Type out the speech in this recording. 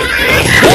Ah!